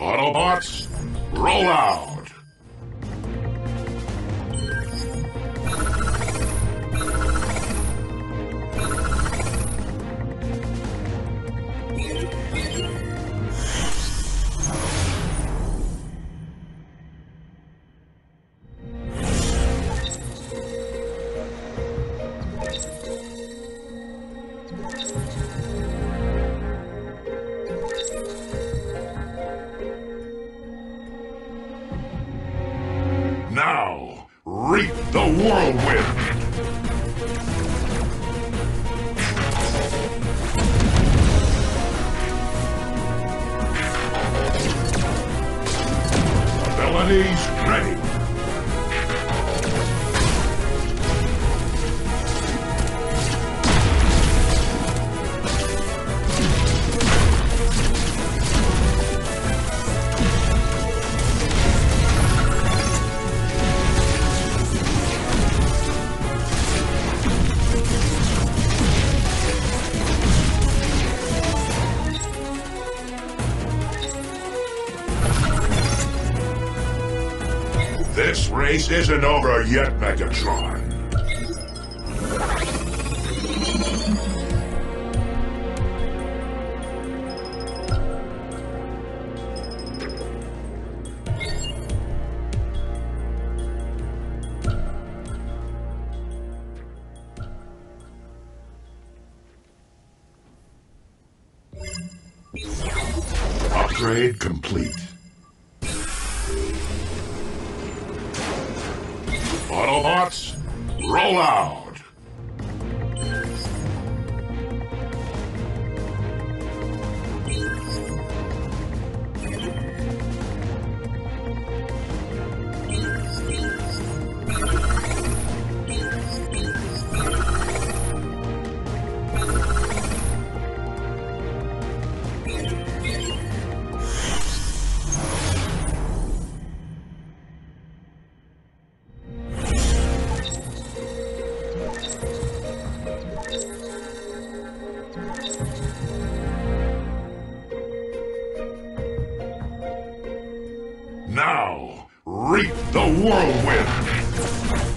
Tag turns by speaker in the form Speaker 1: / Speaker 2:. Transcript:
Speaker 1: Autobots, roll out! The whirlwind! Abilities ready. This race isn't over yet, Megatron. Upgrade complete. Roll out! Now, reap the whirlwind!